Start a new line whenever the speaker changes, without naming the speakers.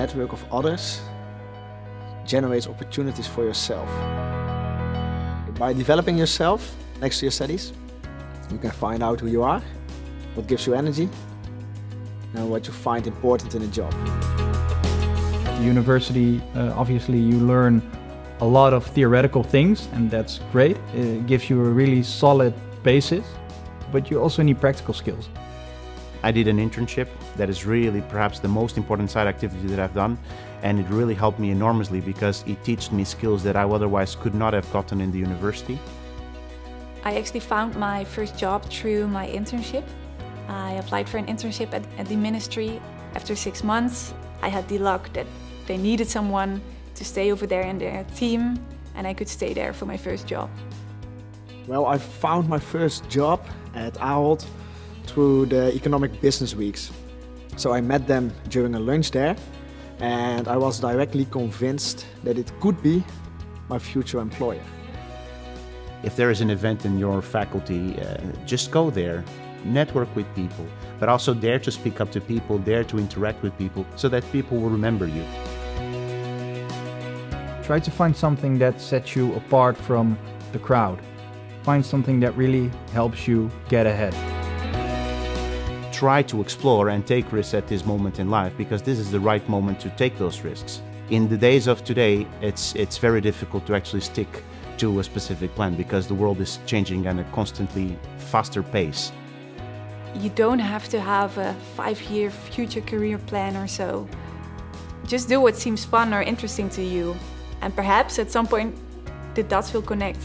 network of others generates opportunities for yourself. By developing yourself next to your studies, you can find out who you are, what gives you energy, and what you find important in a job.
At the university, uh, obviously, you learn a lot of theoretical things, and that's great. It gives you a really solid basis, but you also need practical skills.
I did an internship that is really perhaps the most important side activity that I've done and it really helped me enormously because it taught me skills that I otherwise could not have gotten in the university.
I actually found my first job through my internship. I applied for an internship at, at the ministry. After six months, I had the luck that they needed someone to stay over there in their team and I could stay there for my first job.
Well, I found my first job at Ahold through the Economic Business Weeks. So I met them during a lunch there and I was directly convinced that it could be my future employer.
If there is an event in your faculty, uh, just go there, network with people, but also dare to speak up to people, dare to interact with people so that people will remember you.
Try to find something that sets you apart from the crowd. Find something that really helps you get ahead
try to explore and take risks at this moment in life because this is the right moment to take those risks. In the days of today, it's, it's very difficult to actually stick to a specific plan because the world is changing at a constantly faster pace.
You don't have to have a five-year future career plan or so. Just do what seems fun or interesting to you. And perhaps at some point the dots will connect.